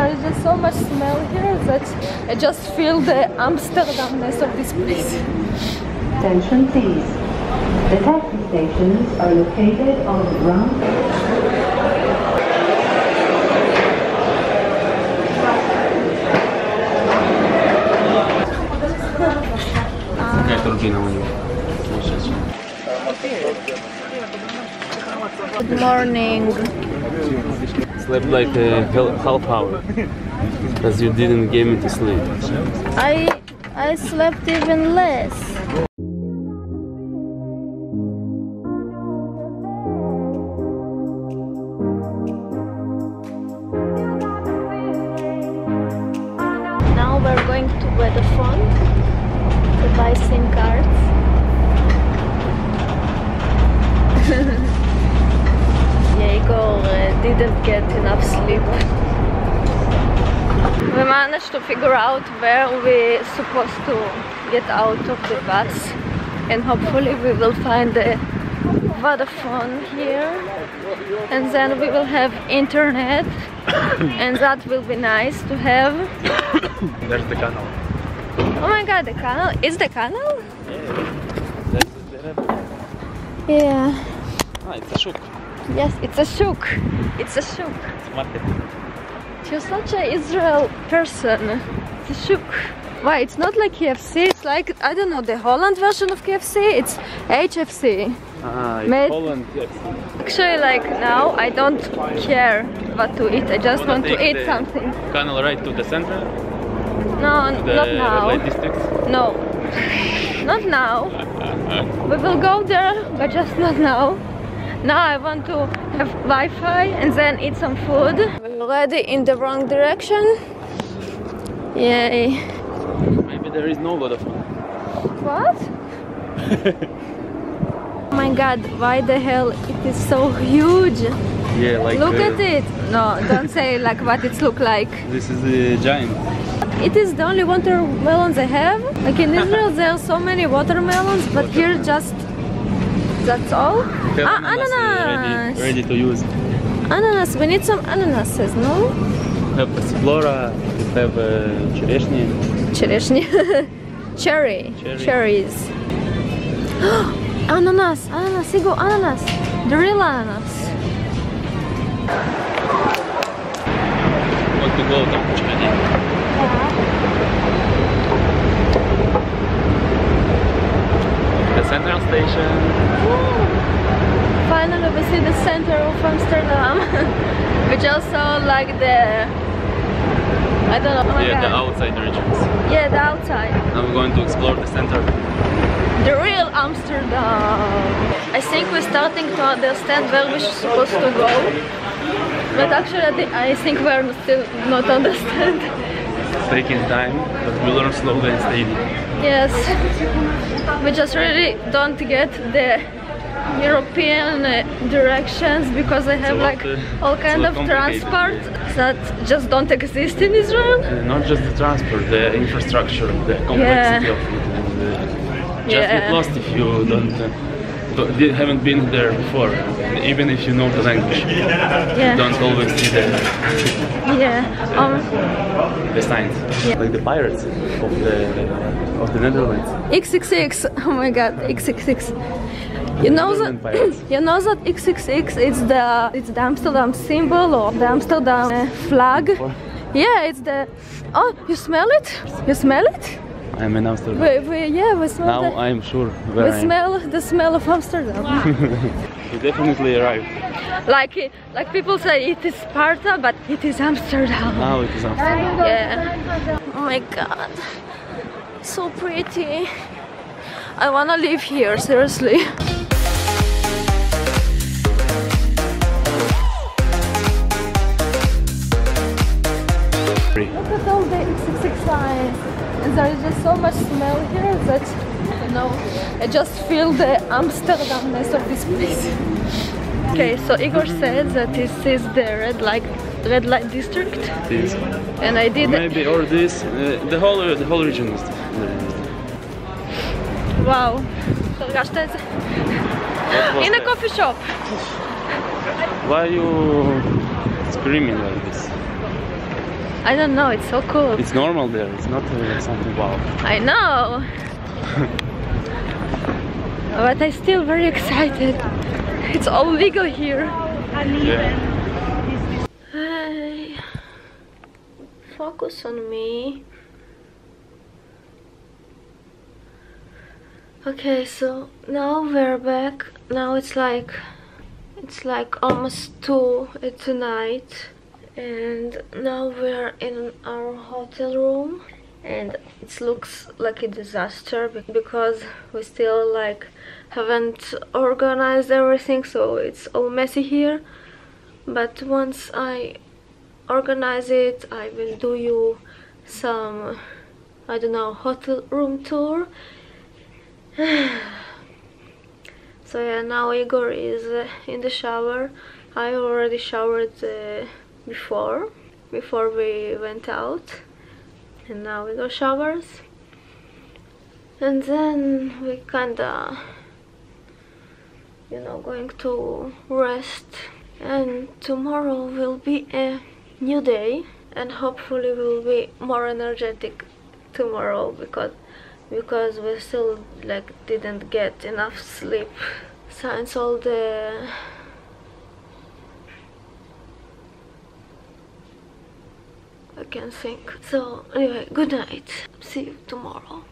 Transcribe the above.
There is just so much smell here that I just feel the Amsterdamness of this place. Attention please. The taxi stations are located on the ground Good morning. Slept like a half hour. Because you didn't give me to sleep. I I slept even less. Now we're going to Vodafone to buy SIM cards. Get enough sleep. We managed to figure out where we're supposed to get out of the bus and hopefully we will find the Vodafone here and then we will have internet and that will be nice to have. There's the canal. Oh my god, the canal? Is the canal? Yeah. Ah, it's a shuk. Yes, it's a shuk. It's a shuk. It's market. You're such an Israel person. It's a shuk. Why? It's not like KFC. It's like I don't know the Holland version of KFC. It's HFC. Ah, it's Made- Holland. Yes. Actually, like now, I don't care what to eat. I just want to eat the something. Canal right to the center, No, the not now. light district. No, not now. We will go there, but just not now. Now I want to have Wi-Fi and then eat some food. We're already in the wrong direction. Yay. Maybe there is no Vodafone. What? oh my god, why the hell it is so huge? Yeah, like. Look uh, at it. No, don't say like what it look like. This is the giant. It is the only watermelons I have. Like in Israel there are so many watermelons, but here just that's all. We have Ah, ananas, uh, ananas. ready, ready to use. Ananas. We need some ananases, no? We have Passiflora, we have uh, черешни. Черешни. Cherry. Cherry. Cherries. ananas. Ananas. Igo, ananas. The real ananas. Want to go там чекай. Central station. Finally, we see the center of Amsterdam, which also like the I don't know. Oh yeah, the outside regions. Yeah, the outside. Now we're going to explore the center. The real Amsterdam. I think we're starting to understand where we're supposed to go. But actually, I think we're still not understand. It's taking time, but we learn slowly and steady. Yes, we just really don't get the European uh, directions because they have lot, like uh, all kind of transport that just don't exist in Israel. Uh, not just the transport, the infrastructure, the complexity of it. And, uh, just Yeah. get lost if you don't, uh, haven't been there before. Even if you know the language, Yeah. You don't always see the, Yeah. Um, the signs. Like the pirates of the of the Netherlands. XXX. Oh my God, XXX. You know that Netherlands pirates. you know that XXX it's the it's the Amsterdam symbol or the Amsterdam uh, flag. Yeah, it's the. Oh, you smell it? You smell it? I'm in Amsterdam. We, we, yeah, we smell Now the, I'm sure we I am. smell the smell of Amsterdam. We definitely arrived. like it- like people say it is Sparta, but it is Amsterdam. Now it is Amsterdam. Yeah. Oh my god. So pretty. I wanna live here, seriously. Look at all the XXX signs. And there is just so much smell here that you know I just feel the Amsterdamness of this place. Okay, so Igor said that this is the red light red light district This. and I did Maybe or this. Uh, the whole the whole region is. וואו, הרגשת את זה? הנה קופי שופ. Why are you screaming like this? I don't know, it's so cool. It's normal there. It's not uh, something wow. I know. but I'm still very excited. It's all legal here. Yeah. Hey. Focus on me. Okay, so now we're back. Now it's like it's like almost two at night and now we're in our hotel room. And it looks like a disaster because we still like haven't organized everything so it's all messy here. But once I organize it I will do you some I don't know hotel room tour. So yeah now Igor is in the shower. I already showered uh, before before we went out. And now we go showers. And then we kinda you know going to rest. And tomorrow will be a new day. And hopefully we'll be more energetic tomorrow because because we still like didn't get enough sleep. Since all the I can't think. So anyway good night. See you tomorrow